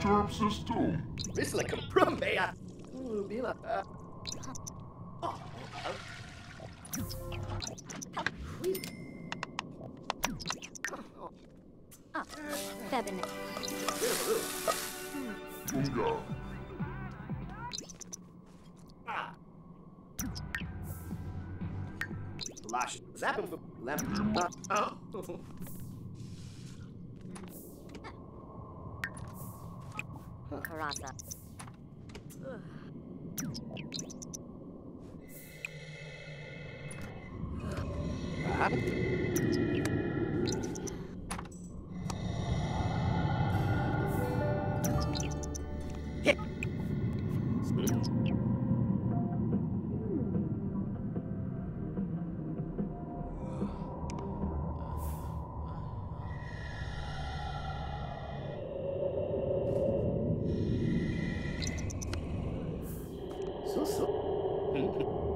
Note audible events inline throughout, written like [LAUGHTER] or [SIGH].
Turp system. Risla Brumbea. Bila. Febin. Unga. Lash. Zapping. Lamp. Karasa. So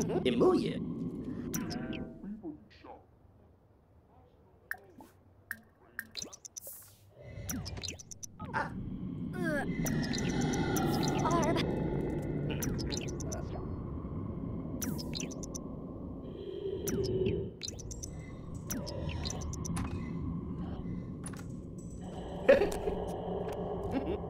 Mm-hmm. Emuye. Ah. Arb. [LAUGHS] [LAUGHS]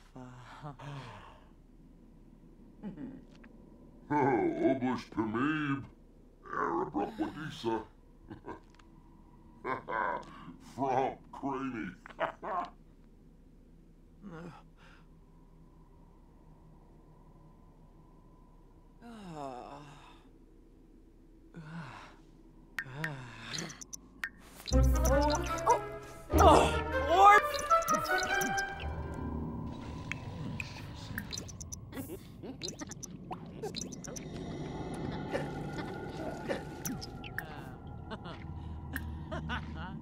Obush Pamib. Arabrup Wadisa. Fromp Craney. You've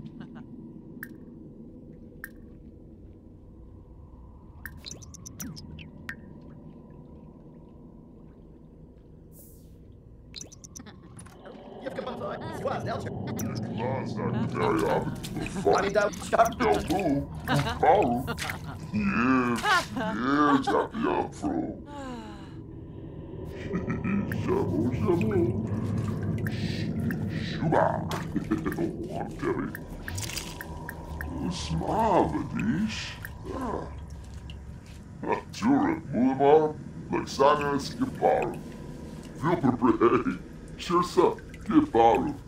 [LAUGHS] come on board. Squad, Nelcher. Last not very often. Money down. Sharp. Del Boo. Uparu. Yes, yes, happy up fro. Shabu, shabu. Shuba. Want Debbie. Smavadish. Tura, Mulimar, Laksana, Skiparu. Vilper Shirsa, Que barulho!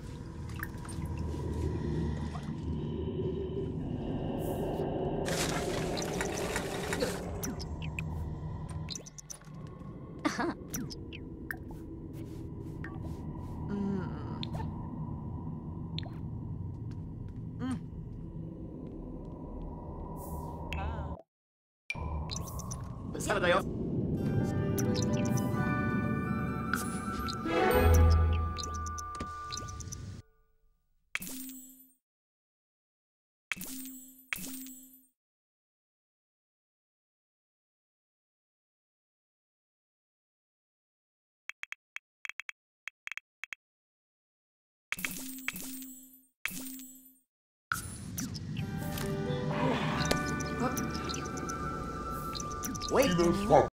Sabe daí, ó. Fuck